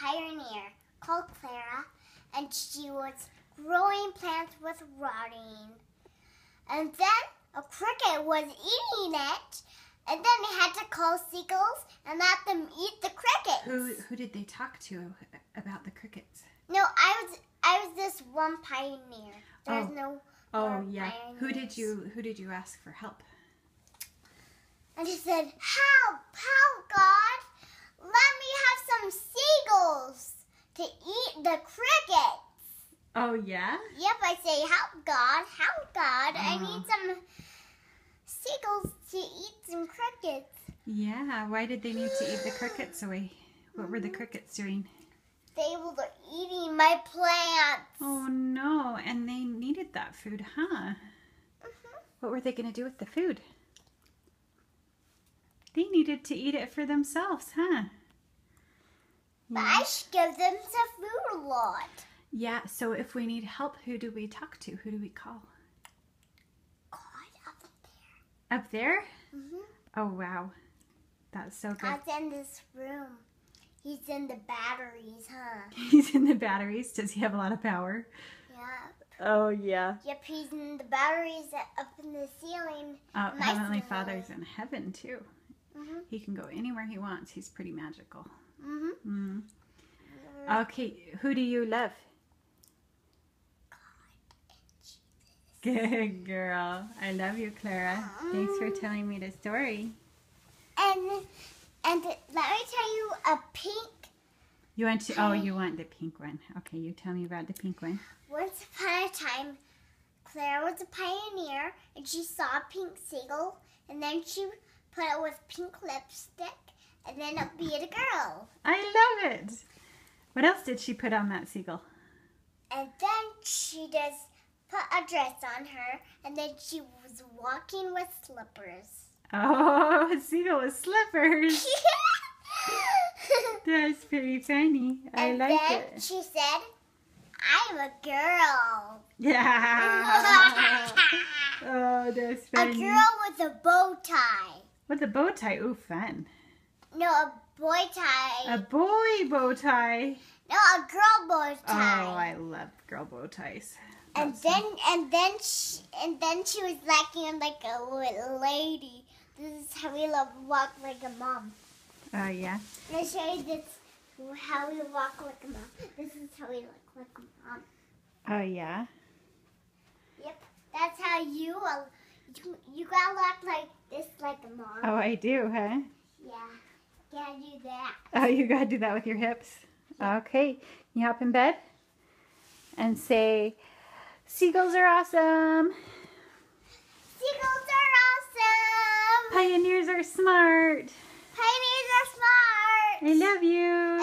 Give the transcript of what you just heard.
pioneer called Clara, and she was growing plants with rotting. And then a cricket was eating it, and then they had to call seagulls and let them eat the crickets. Who who did they talk to about the crickets? No, I was I was this one pioneer. There's Oh. no. Oh yeah. Who did you who did you ask for help? And he said, Help, help, God! Let me have some seagulls to eat the crickets. Oh yeah. Yep, I say, Help, God, help, God. I Oh. need some seagulls to eat some crickets. Yeah. Why did they need to eat the crickets away? What were the crickets doing? They were eating my plants. Oh no! And they needed that food, huh? Mhm. What were they going to do with the food? They needed to eat it for themselves, huh? But I should give them some food a lot. Yeah, so if we need help, who do we talk to? Who do we call? God, up there. Up there? Mm-hmm. Oh, wow. That's so good. God's in this room. He's in the batteries, huh? He's in the batteries. Does he have a lot of power? Yeah. Oh, yeah. Yep, he's in the batteries up in the ceiling. Uh, Nice Heavenly to Father's in heaven, too. Mhm. He can go anywhere he wants. He's pretty magical. Mm-hmm. Mm. Okay, who do you love? Good girl. I love you, Clara. Thanks for telling me the story. And and let me tell you a pink. You want to? Oh, you want the pink one? Okay, you tell me about the pink one. Once upon a time, Clara was a pioneer, and she saw a pink seagull, and then she put it with pink lipstick, and then it be a girl. I love it. What else did she put on that seagull? And then she just put a dress on her, and then she was walking with slippers. Oh, a seagull with slippers. That's pretty funny. I and like then it. she said, I'm a girl. Yeah. oh, that's a girl with a bow tie. With a bow tie. Ooh, fun. No, a boy tie. A boy bow tie. No, a girl bow tie. Oh. I love girl bow ties. and That's then and then she, and then she was acting like a little lady. This is how we love walk like a mom. Oh, yeah. And I show you this how we walk like a mom. This is how we look like a mom. Oh, yeah. Yep, that's how you uh, you, you gotta look like this like a mom. Oh, I do, huh? Yeah, gotta do that. Oh, you gotta do that with your hips. Okay. You hop in bed and say, Seagulls are awesome. Seagulls are awesome. Pioneers are smart. Pioneers are smart. I love you.